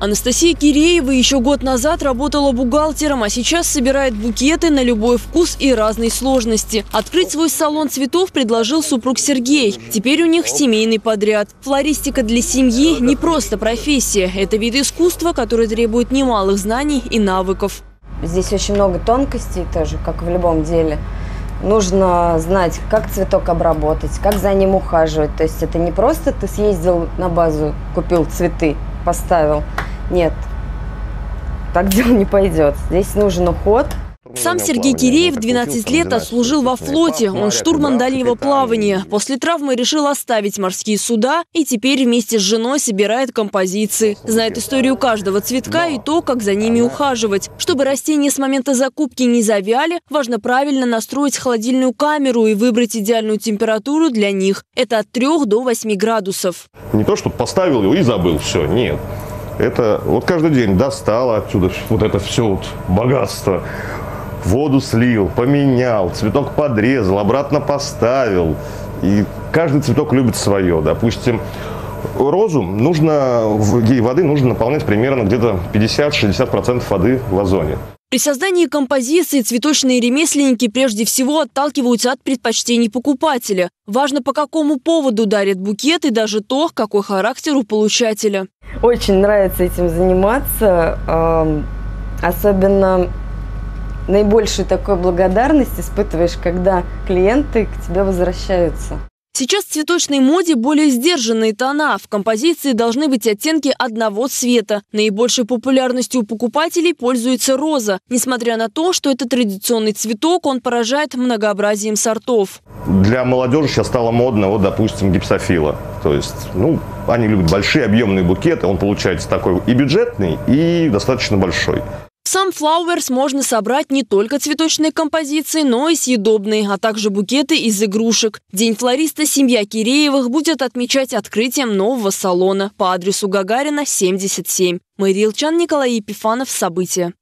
Анастасия Киреева еще год назад работала бухгалтером, а сейчас собирает букеты на любой вкус и разной сложности. Открыть свой салон цветов предложил супруг Сергей. Теперь у них семейный подряд. Флористика для семьи – не просто профессия. Это вид искусства, который требует немалых знаний и навыков. Здесь очень много тонкостей тоже, как в любом деле. Нужно знать, как цветок обработать, как за ним ухаживать. То есть это не просто ты съездил на базу, купил цветы, поставил – нет, так дело не пойдет. Здесь нужен уход. Сам Сергей Киреев 12 лет отслужил во флоте. Он штурман дальнего плавания. После травмы решил оставить морские суда и теперь вместе с женой собирает композиции. Знает историю каждого цветка и то, как за ними ухаживать. Чтобы растения с момента закупки не завяли, важно правильно настроить холодильную камеру и выбрать идеальную температуру для них. Это от 3 до 8 градусов. Не то, что поставил его и забыл, все, нет. Это вот каждый день достал отсюда вот это все вот богатство. Воду слил, поменял, цветок подрезал, обратно поставил. И каждый цветок любит свое. Допустим, розу нужно, ей воды нужно наполнять примерно где-то 50-60% воды в вазоне. При создании композиции цветочные ремесленники прежде всего отталкиваются от предпочтений покупателя. Важно, по какому поводу дарят букет и даже то, какой характер у получателя. Очень нравится этим заниматься. Особенно наибольшую такую благодарность испытываешь, когда клиенты к тебе возвращаются. Сейчас в цветочной моде более сдержанные тона. В композиции должны быть оттенки одного цвета. Наибольшей популярностью у покупателей пользуется роза. Несмотря на то, что это традиционный цветок, он поражает многообразием сортов. Для молодежи сейчас стало модно, вот, допустим, гипсофила. То есть, ну, они любят большие объемные букеты. Он получается такой и бюджетный, и достаточно большой. Sunflowers можно собрать не только цветочные композиции, но и съедобные, а также букеты из игрушек. День флориста семья Киреевых будет отмечать открытием нового салона по адресу Гагарина, 77. Мэрил Чан, Николай Епифанов. События.